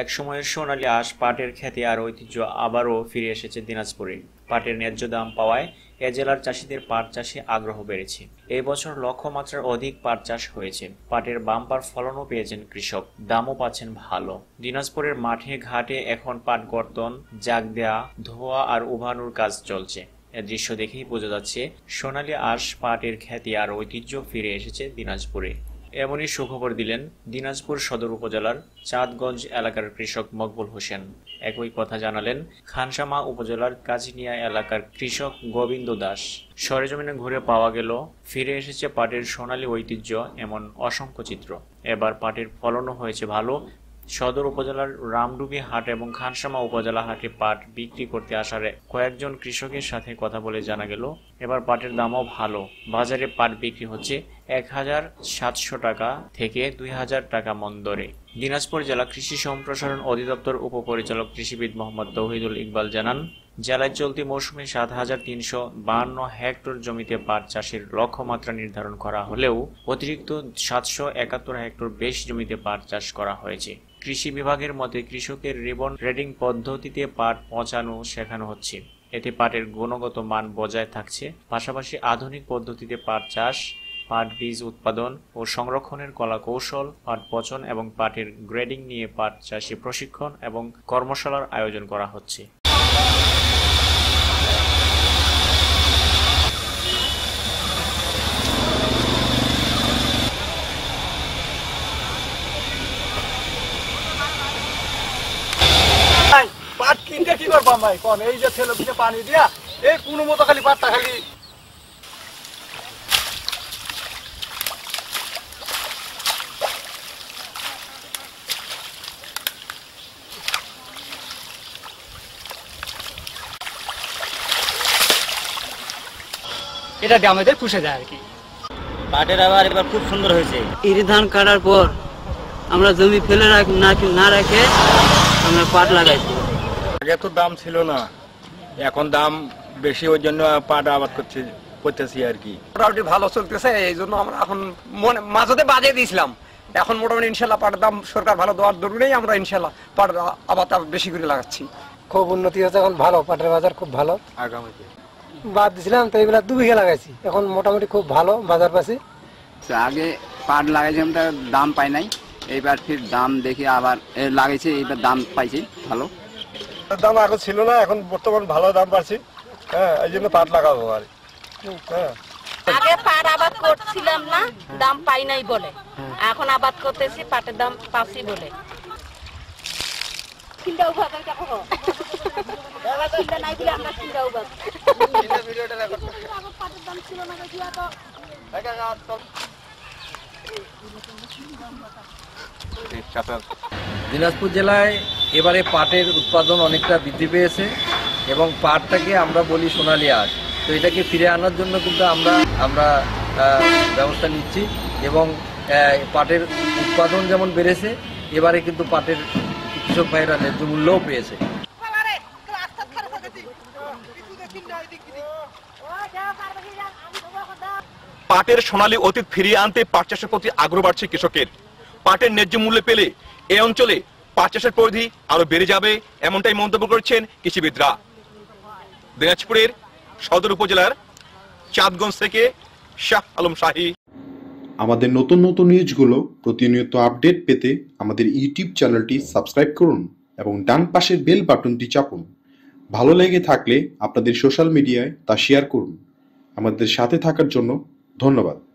একসময়ের সোনালী আঁশ, পাটের খ্যাতি আর ঐতিহ্য আবারও ফিরে এসেছে দিনাজপুরে। পাটের ন্যায্য দাম পাওয়ায় এ জেলার চাষিদের পাট চাষে আগ্রহ বেড়েছে। এই বছর লক্ষ্যমাত্রার অধিক পাট চাষ হয়েছে। পাটের বাম্পার ফলনও পেয়েছেন কৃষক। দামও পাচ্ছেন ভালো। দিনাজপুরের মাঠে ঘাটে এখন পাট গর্তন জাগ দেয়া ধোয়া আর উভানোর কাজ চলছে। এ দৃশ্য দেখেই বোঝা যাচ্ছে, সোনালী আঁশ, পাটের খ্যাতি আর ঐতিহ্য ফিরে এসেছে দিনাজপুরে। এমনই সুখবর দিলেন দিনাজপুর সদর উপজেলার চাঁদগঞ্জ এলাকার কৃষক মকবুল হোসেন। একই কথা জানালেন খানসামা উপজেলার কাজিনিয়া এলাকার কৃষক গোবিন্দ দাস। সরেজমিনে ঘুরে পাওয়া গেল, ফিরে এসেছে পাটের সোনালী ঐতিহ্য, এমন অসংখ্য চিত্র। এবার পাটের ফলনও হয়েছে ভালো সদর উপজেলার রামডুবি হাট এবং খানসামা উপজেলা হাটে পাট বিক্রি করতে আসার কয়েকজন কৃষকের সাথে কথা বলে জানা গেল, এবার পাটের দামও ভালো। বাজারে পাট বিক্রি হচ্ছে এক হাজার সাতশো টাকা থেকে দুই হাজার টাকা মন দরে। দিনাজপুর জেলা কৃষি সম্প্রসারণ অধিদপ্তর উপপরিচালক কৃষিবিদ মোহাম্মদ তৌহিদুল ইকবাল জানান, জেলায় চলতি মৌসুমে সাত হাজার তিনশো বাহান্ন হেক্টর জমিতে পাট চাষের লক্ষ্যমাত্রা নির্ধারণ করা হলেও অতিরিক্ত সাতশো একাত্তর হেক্টর বেশি জমিতে পাট চাষ করা হয়েছে। কৃষি বিভাগের মতে কৃষকের রিবন রেডিং পদ্ধতিতে পাট পচানো শেখানো হচ্ছে। এতে পাটের গুণগত মান বজায় থাকছে। পাশাপাশি আধুনিক পদ্ধতিতে পাট চাষ, পাট বীজ উৎপাদন ও সংরক্ষণের কলা কৌশল পাট পচন এবং পাটের গ্রেডিং নিয়ে পাট চাষে প্রশিক্ষণ এবং কর্মশালার আয়োজন করা হচ্ছে ভাই, পাট কিনতে কি করবাম ভাই কোন এই যে ছেলে পিঠে পানি দিয়া এই কোনো মতো খালি পাটটা খালি। এটা আমাদের পুষে যায় আর কি। পাটের আবার এবার খুব সুন্দর হয়েছে। ইরি ধান কাটার পর আমরা জমি ফেলে রাখ না না রেখে আমরা পাট লাগাইছি। আগে তো দাম ছিল না। এখন দাম বেশি ওই জন্য পাট আবাদ করছে করতেছি আর কি। মোটামুটি ভালো চলতেছে এই জন্য আমরা এখন মনে মাঝতে বাজে দিয়েছিলাম। এখন মোটামুটি ইনশাল্লাহ পাটের দাম সরকার ভালো দেওয়ার দরুনেই আমরা ইনশাল্লাহ পাটের আবাদটা বেশি করে লাগাচ্ছি। খুব উন্নতি হয়েছে এখন ভালো পাটের বাজার খুব ভালো। আগামীতে। বাদ দিছিলাম তো এগুলা দু বিঘা লাগাইছি। এখন মোটামুটি খুব ভালো বাজার পাচ্ছি। আগে পাট লাগাইছিলাম তার দাম পাই নাই। এইবার ফির দাম দেখে আবার লাগাইছে এইবার দাম পাইছি ভালো। দাম আগে ছিল না এখন বর্তমান ভালো দাম পাচ্ছি। হ্যাঁ এই জন্য পাট লাগাবো আর। হ্যাঁ। আগে পাট আবাদ করছিলাম না দাম পাই নাই বলে। এখন আবাদ করতেছি পাটের দাম পাচ্ছি বলে। চিন্তা দিনাজপুর জেলায় এবারে পাটের উৎপাদন অনেকটা বৃদ্ধি পেয়েছে এবং পাটটাকে আমরা বলি সোনালি আঁশ। তো এটাকে ফিরে আনার জন্য কিন্তু আমরা আমরা ব্যবস্থা নিচ্ছি এবং পাটের উৎপাদন যেমন বেড়েছে, এবারে কিন্তু পাটের কৃষক ভাইরা ন্যায্য মূল্যও পেয়েছে। পাটের সোনালী অতীত ফিরিয়ে আনতে পাট চাষের প্রতি আগ্রহ বাড়ছে কৃষকের। পাটের ন্যায্য মূল্য পেলে এই অঞ্চলে পাট চাষের পরিধি আরও বেড়ে যাবে, এমনটাই মন্তব্য করেছেন কৃষিবিদরা। দিনাজপুরের সদর উপজেলার চাঁদগঞ্জ থেকে শাহ আলম শাহী। আমাদের নতুন নতুন নিউজগুলো প্রতিনিয়ত আপডেট পেতে আমাদের ইউটিউব চ্যানেলটি সাবস্ক্রাইব করুন এবং ডান পাশের বেল বাটনটি চাপুন। ভালো লেগে থাকলে আপনাদের সোশ্যাল মিডিয়ায় তা শেয়ার করুন। আমাদের সাথে থাকার জন্য ধন্যবাদ।